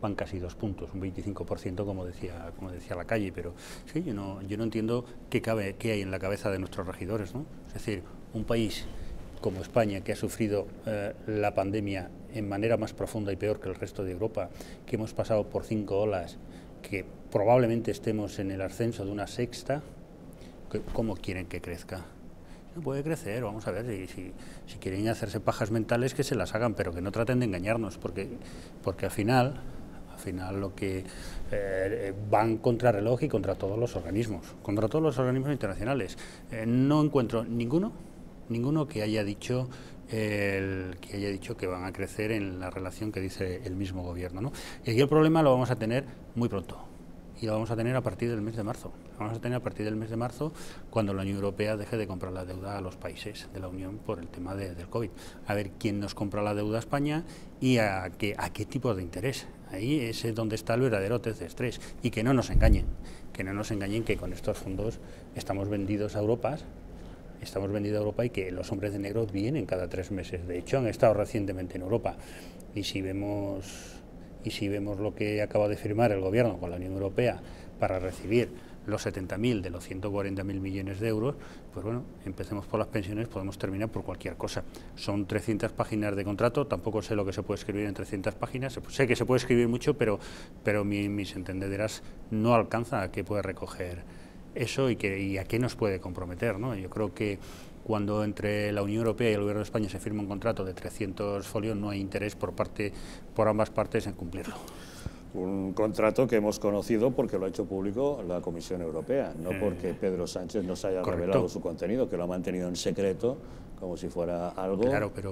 van casi dos puntos, un 25% como decía, como decía la calle, pero sí, yo no, yo no entiendo qué, cabe, qué hay en la cabeza de nuestros regidores, ¿no? Es decir, un país como España, que ha sufrido eh, la pandemia en manera más profunda y peor que el resto de Europa, que hemos pasado por cinco olas, que probablemente estemos en el ascenso de una sexta, ¿cómo quieren que crezca? No puede crecer, vamos a ver, si, si, quieren hacerse pajas mentales que se las hagan, pero que no traten de engañarnos, porque, porque al final al final lo que eh, van contra reloj y contra todos los organismos, contra todos los organismos internacionales. Eh, no encuentro ninguno ninguno que haya dicho el, que haya dicho que van a crecer en la relación que dice el mismo gobierno. ¿no? Y aquí el problema lo vamos a tener muy pronto. Y lo vamos a tener a partir del mes de marzo. Lo vamos a tener a partir del mes de marzo cuando la Unión Europea deje de comprar la deuda a los países de la Unión por el tema del COVID. A ver quién nos compra la deuda a España y a qué, a qué tipo de interés. Ahí es donde está el verdadero test de estrés. Y que no nos engañen. Que no nos engañen que con estos fondos estamos vendidos a Europa estamos vendidos a Europa y que los hombres de negro vienen cada tres meses. De hecho, han estado recientemente en Europa. Y si vemos, y si vemos lo que acaba de firmar el Gobierno con la Unión Europea para recibir los 70.000 de los 140.000 millones de euros, pues bueno, empecemos por las pensiones, podemos terminar por cualquier cosa. Son 300 páginas de contrato, tampoco sé lo que se puede escribir en 300 páginas, sé que se puede escribir mucho, pero, pero mis entendederas no alcanza a qué puede recoger eso y, que, a qué nos puede comprometer. ¿no? Yo creo que cuando entre la Unión Europea y el Gobierno de España se firma un contrato de 300 folios, no hay interés por, parte, por ambas partes en cumplirlo. Un contrato que hemos conocido porque lo ha hecho público la Comisión Europea, no eh, porque Pedro Sánchez nos haya revelado su contenido, que lo ha mantenido en secreto como si fuera algo claro, pero